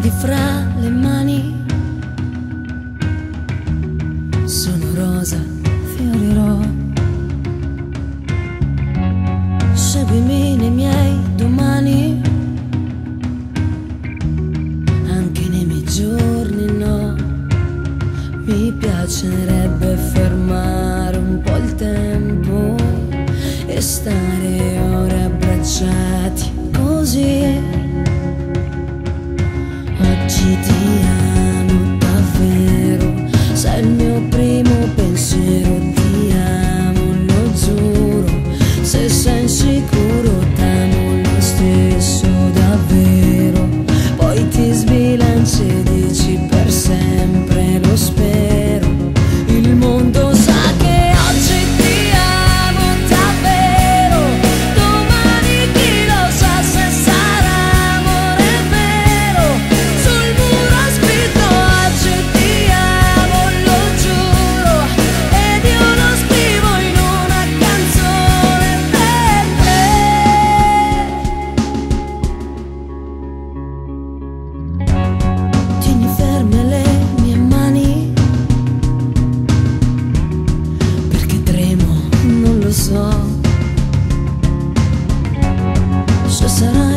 prendi fra le mani. Sono rosa, fiorirò. Seguimi nei miei domani. Anche nei miei giorni no. Mi piacerebbe fermare un po' il tempo e stare ora abbracciare. ce sarà